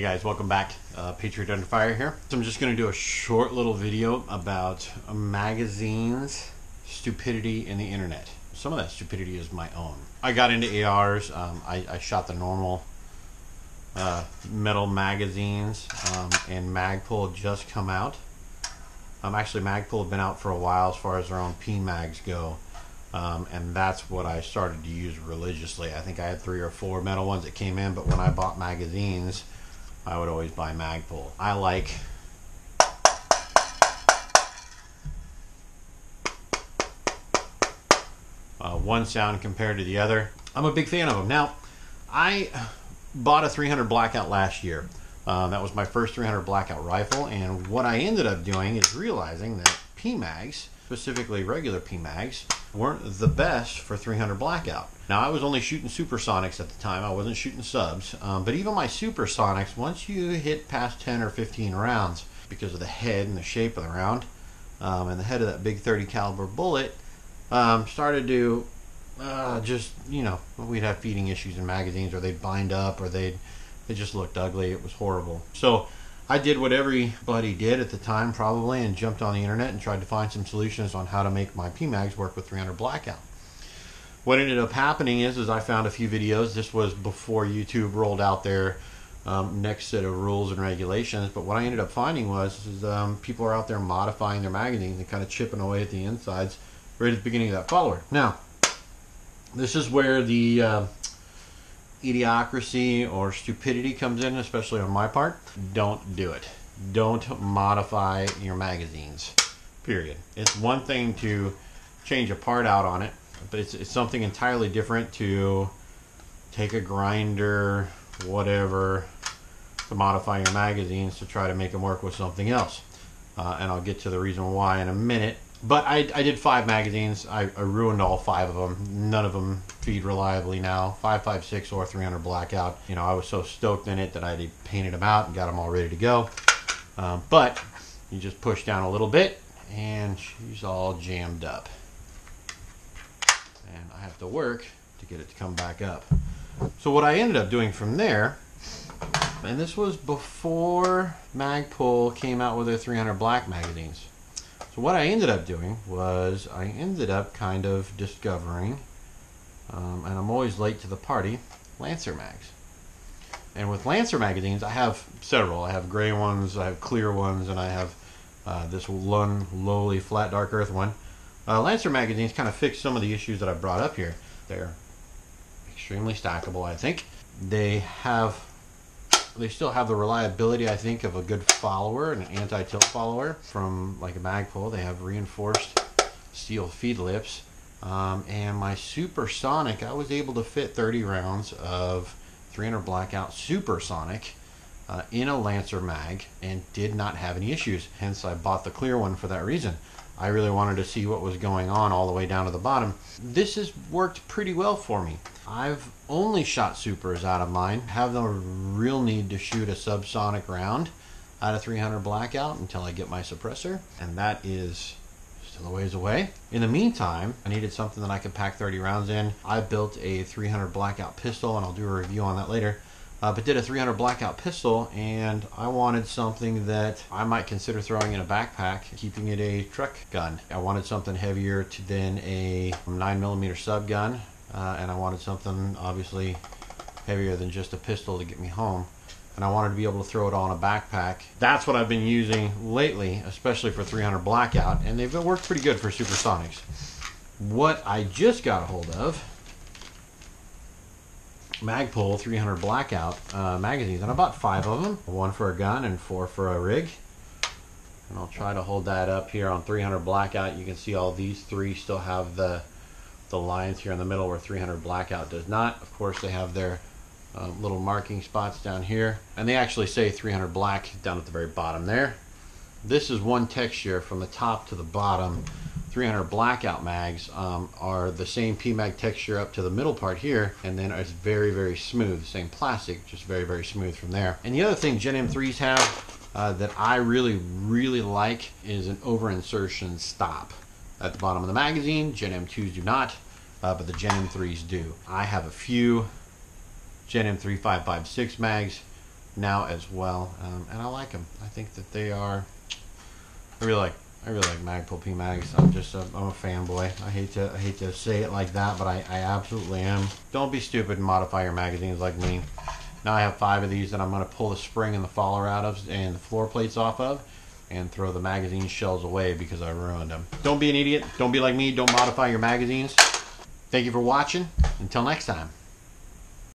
guys, welcome back. Uh, Patriot Under Fire here. So I'm just going to do a short little video about magazines, stupidity, in the internet. Some of that stupidity is my own. I got into ARs. Um, I, I, shot the normal uh, metal magazines, um, and Magpul just come out. Um, actually, Magpul have been out for a while as far as their own P mags go. Um, and that's what I started to use religiously. I think I had three or four metal ones that came in, but when I bought magazines, I would always buy Magpul. I like uh, one sound compared to the other. I'm a big fan of them. Now, I bought a 300 Blackout last year. Uh, that was my first 300 Blackout rifle, and what I ended up doing is realizing that PMags, specifically regular PMags, weren't the best for 300 Blackout. Now, I was only shooting supersonics at the time. I wasn't shooting subs. Um, but even my supersonics, once you hit past 10 or 15 rounds, because of the head and the shape of the round, um, and the head of that big 30 caliber bullet, um, started to uh, just, you know, we'd have feeding issues in magazines, or they'd bind up, or they'd, they just looked ugly. It was horrible. So I did what everybody did at the time, probably, and jumped on the internet and tried to find some solutions on how to make my PMags work with 300 blackout what ended up happening is, is I found a few videos. This was before YouTube rolled out their um, next set of rules and regulations. But what I ended up finding was, is um, people are out there modifying their magazines and kind of chipping away at the insides right at the beginning of that follower. Now, this is where the uh, idiocracy or stupidity comes in, especially on my part. Don't do it. Don't modify your magazines. Period. It's one thing to change a part out on it but it's, it's something entirely different to take a grinder, whatever, to modify your magazines to try to make them work with something else. Uh, and I'll get to the reason why in a minute. But I, I did five magazines. I, I, ruined all five of them. None of them feed reliably now. 556 or 300 blackout. You know, I was so stoked in it that I painted them out and got them all ready to go. Um, but you just push down a little bit and she's all jammed up and I have to work to get it to come back up. So what I ended up doing from there, and this was before Magpul came out with their 300 black magazines. So what I ended up doing was I ended up kind of discovering, um, and I'm always late to the party, Lancer mags. And with Lancer magazines, I have several. I have gray ones, I have clear ones, and I have uh, this one lowly flat dark earth one. Uh, Lancer magazines kind of fix some of the issues that I brought up here. They're extremely stackable, I think. They have, they still have the reliability, I think, of a good follower, and an anti-tilt follower from like a Magpul. They have reinforced steel feed lips. Um, and my supersonic, I was able to fit 30 rounds of 300 blackout supersonic uh, in a Lancer mag and did not have any issues. Hence, I bought the clear one for that reason. I really wanted to see what was going on all the way down to the bottom. This has worked pretty well for me. I've only shot supers out of mine, have no real need to shoot a subsonic round out of 300 blackout until I get my suppressor, and that is still a ways away. In the meantime, I needed something that I could pack 30 rounds in. I built a 300 blackout pistol, and I'll do a review on that later uh, but did a 300 blackout pistol and I wanted something that I might consider throwing in a backpack, keeping it a truck gun. I wanted something heavier to, than a 9mm sub gun uh, and I wanted something obviously heavier than just a pistol to get me home and I wanted to be able to throw it in a backpack. That's what I've been using lately, especially for 300 blackout, and they've worked pretty good for supersonics. What I just got a hold of Magpul 300 Blackout uh, magazines, and I bought five of them, one for a gun and four for a rig. And I'll try to hold that up here on 300 Blackout. You can see all these three still have the the lines here in the middle where 300 Blackout does not. Of course, they have their uh, little marking spots down here, and they actually say 300 Black down at the very bottom there. This is one texture from the top to the bottom 300 blackout mags um, are the same PMAG texture up to the middle part here, and then it's very, very smooth. Same plastic, just very, very smooth from there. And the other thing Gen M3s have uh, that I really, really like is an over insertion stop. At the bottom of the magazine, Gen M2s do not, uh, but the Gen M3s do. I have a few Gen M3 556 mags now as well, um, and I like them. I think that they are. I really like. I really like Magpul P mags. I'm just a, I'm a fanboy. I hate to I hate to say it like that, but I, I absolutely am. Don't be stupid and modify your magazines like me. Now I have five of these that I'm going to pull the spring and the follower out of and the floor plates off of and throw the magazine shells away because I ruined them. Don't be an idiot. Don't be like me. Don't modify your magazines. Thank you for watching. Until next time.